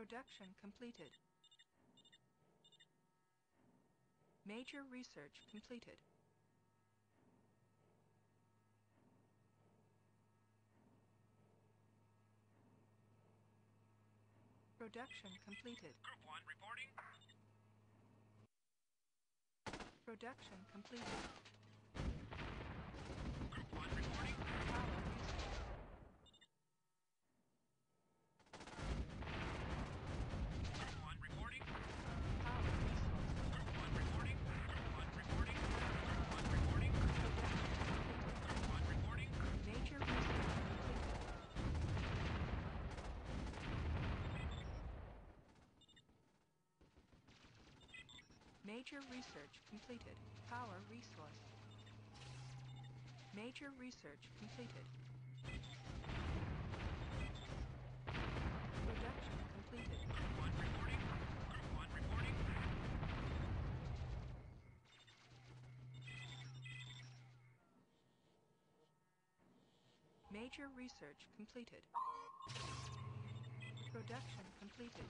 Production completed. Major research completed. Production completed. Group 1 reporting. Production completed. Group 1 reporting. Major research completed. Power resource. Major research completed. Production completed. Group 1 reporting. Group 1 reporting. Major research completed. Production completed.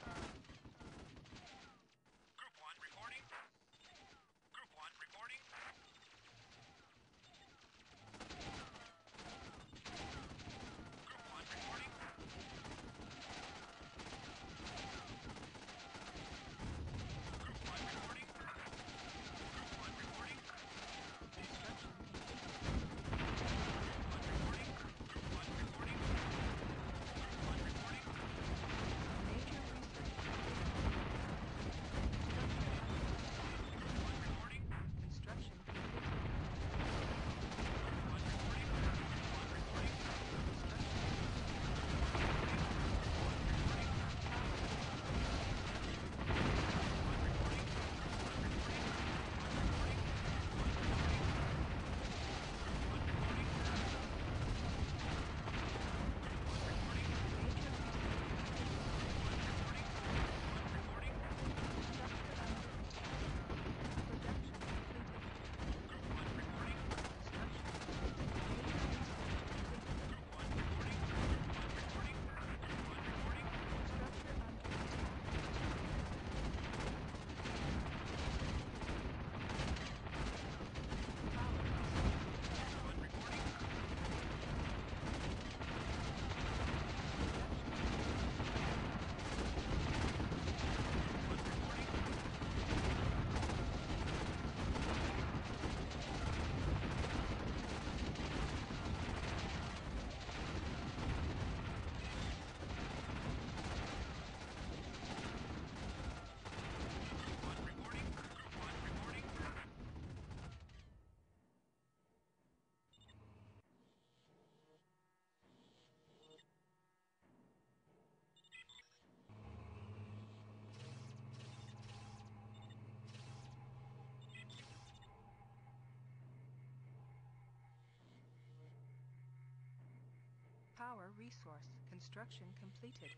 Power Resource. Construction completed.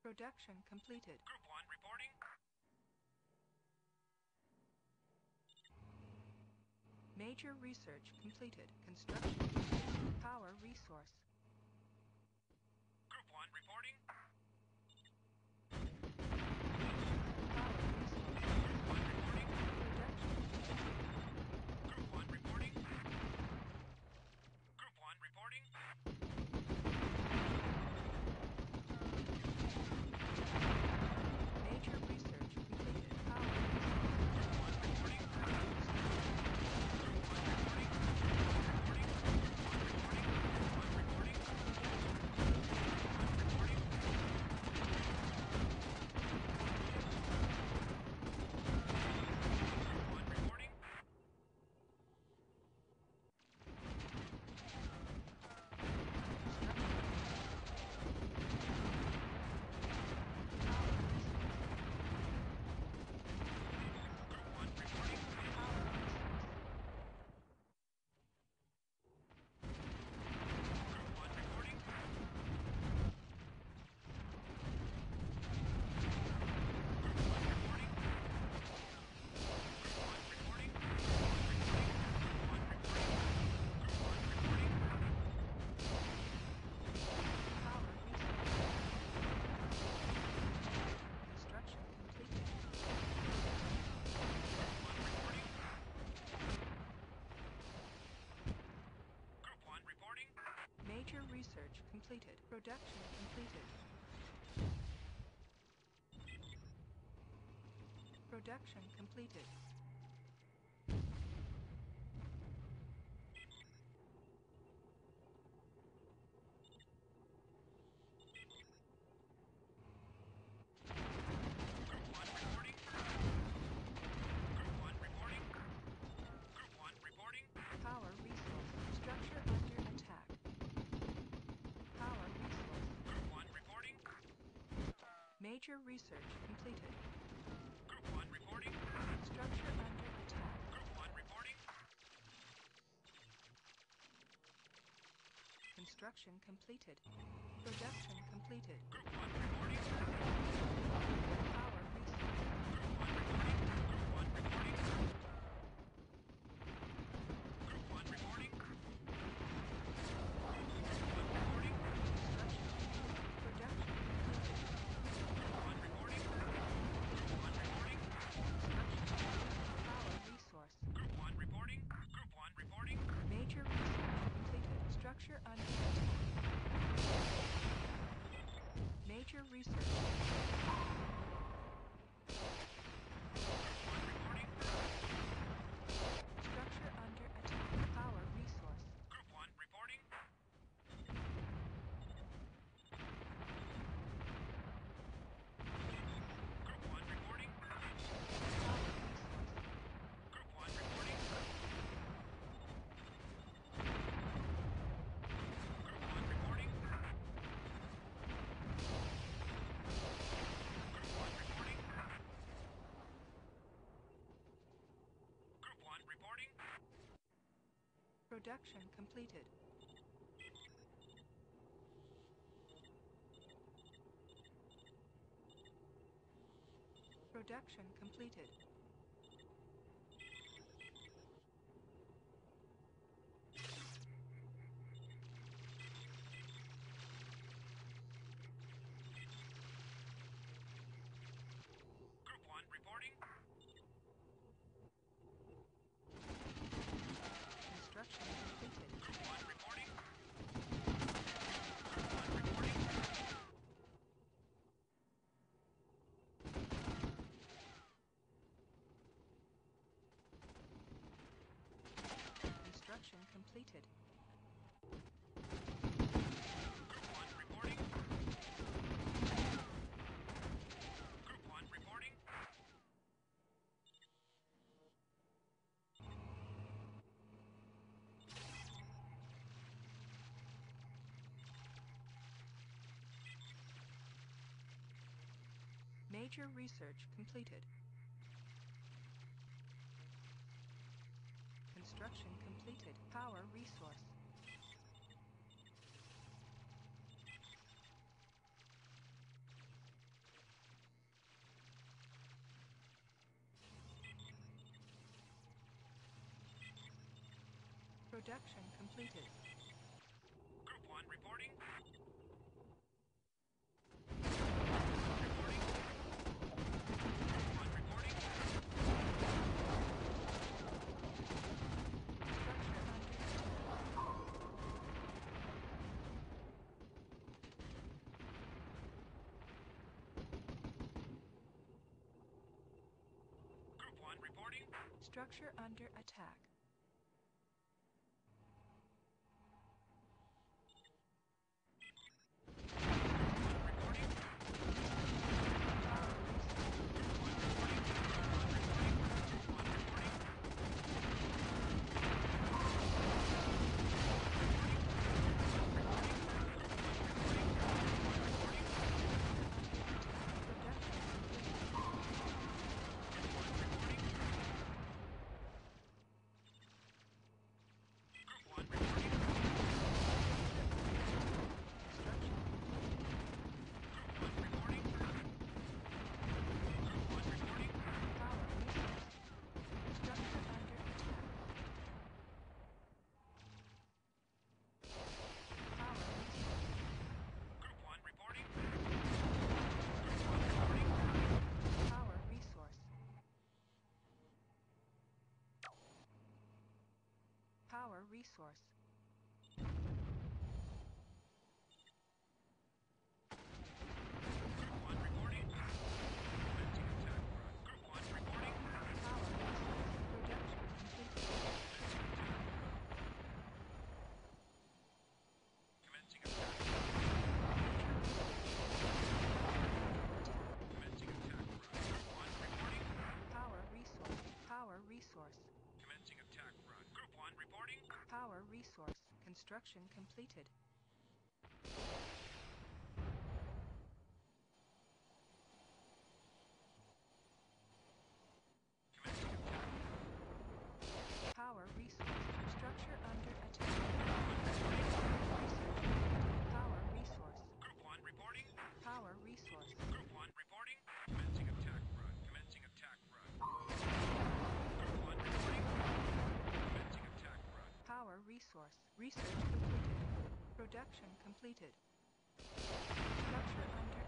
Production completed. Group 1 reporting. Major research completed. Construction. Power resource. Research completed. Production completed. Production completed. Major research completed. Group 1 reporting. Structure under attack. Group 1 reporting. Construction completed. Production completed. Group 1 reporting. Production completed. Production completed. completed. Major research completed. Power Resource. Production completed. Group 1 reporting. structure under attack. forth. Resource. Construction completed. Commencing attack. Power resource. Structure under attack. Power resource. Group 1 reporting. Power resource. Group 1 reporting. Commencing attack run. Commencing attack run. Group 1 reporting. Commencing attack run. Power resource. Completed. Completed. Structure under